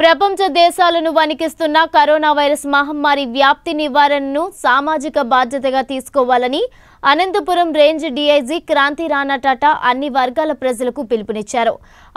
ప్రపంచ దేశాలను వణికిస్తున్న corona virus మహమ్మారి వ్యాప్తి నివారణను సామాజిక బాధ్యతగా తీసుకోవాలని అనంతపురం రేంజ్ డీఐజీ క్రాంతి రాణా టాటా అన్ని వర్గాల ప్రజలకు పిలుపునిచ్చారు.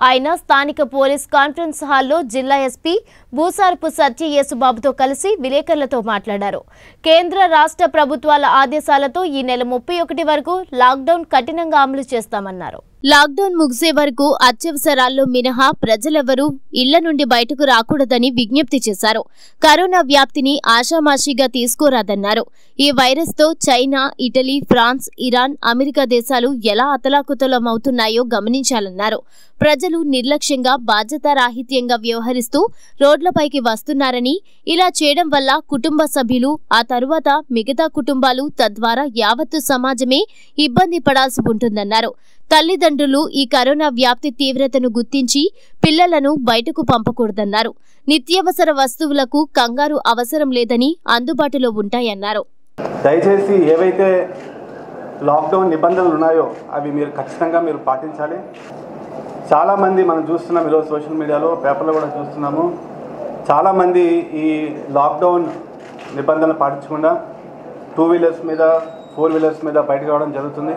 ఆయన స్థానిక పోలీస్ కాన్ఫరెన్స్ హాల్లో జిల్లా ఎస్పీ భూసార్పు సత్య యేసుబాబుతో కలిసి విలేకరులతో మాట్లాడారు. కేంద్ర రాష్ట్ర ప్రభుత్వాల ఆదేశాలతో ఈ నెల ముప్పై ఒకటి వరకు లాక్డౌన్ కఠినంగా అమలు చేస్తామన్నారు. లాక్డౌన్ ముగిసే వరకు అత్యవసరాల్లో మినహా ప్రజలెవరూ ఇళ్ళ నుండి బయటకు రాకూడదని విజ్ఞప్తి చేశారు. కరోనా వ్యాప్తిని ఆషామాషీగా తీసుకోరాదన్నారు. ఈ వైరస్తో China Italy France Iran America దేశాలు ఎలా అతలాకుతలమవుతున్నాయో గమనించాలన్నారు. ప్రజలు నిర్లక్ష్యంగా బాధ్యతారాహిత్యంగా వ్యవహరిస్తూ రోడ్లపైకి వస్తున్నారని ఇలా చేయడం వల్ల కుటుంబ సభ్యులు ఆ తరువాత మిగతా కుటుంబాలు తద్వారా యావత్తు సమాజమే ఇబ్బంది పడాల్సి ఉంటుందన్నారు. తల్లిదండ్రులు ఈ కరోనా వ్యాప్తి తీవ్రతను గుర్తించి పిల్లలను బయటకు పంపకూడదన్నారు. నిత్యావసర వస్తువులకు కంగారు అవసరం లేదని అందుబాటులో ఉంటాయన్నారు. దయచేసి ఏవైతే లాక్డౌన్ నిబంధనలు ఉన్నాయో అవి మీరు ఖచ్చితంగా మీరు పాటించాలి. చాలామంది మనం చూస్తున్నాం ఈరోజు సోషల్ మీడియాలో పేపర్లో కూడా చూస్తున్నాము. చాలామంది ఈ లాక్డౌన్ నిబంధనలు పాటించకుండా టూ వీలర్స్ మీద ఫోర్ వీలర్స్ మీద బయటకు రావడం జరుగుతుంది.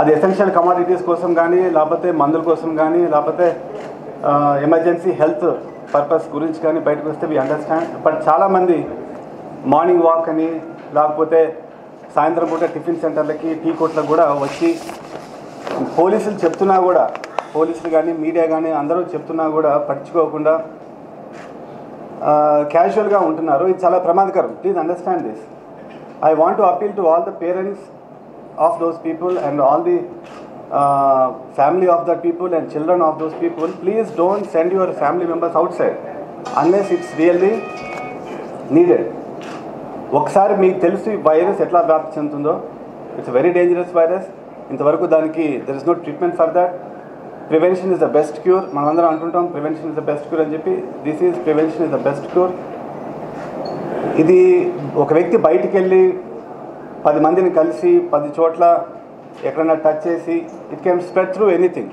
అది ఎసెన్షియల్ కమాడిటీస్ కోసం కానీ లేకపోతే మందుల కోసం కానీ లేకపోతే ఎమర్జెన్సీ హెల్త్ పర్పస్ గురించి కానీ బయటకు వస్తే వి అండర్స్టాండ్ బట్ చాలామంది మార్నింగ్ వాక్ అని లేకపోతే సాయంత్రం పూట టిఫిన్ సెంటర్లకి టీ కొట్లకు కూడా వచ్చి పోలీసులు చెప్తున్నా కూడా పోలీసులు కానీ మీడియా కానీ అందరూ చెప్తున్నా కూడా పట్టించుకోకుండా క్యాజువల్గా ఉంటున్నారు. ఇది చాలా ప్రమాదకరం. Please understand this I want to appeal to all the parents of those people and all the uh, family of that people and children of those people, please don't send your family members outside unless it's really needed. ఒకసారి మీకు తెలుసు ఈ virus ఎట్లా వ్యాప్తి చెందుతుందో it's very dangerous virus ఇంతవరకు దానికి there is no treatment for that prevention is the best cure మనమందరం అంటుంటాం prevention is the best cure అని చెప్పి this is prevention is the best cure ఇది ఒక వ్యక్తి బయటికి వెళ్ళి పది మందిని కలిసి పది చోట్ల ఎక్కడైనా టచ్ చేసి it can spread through anything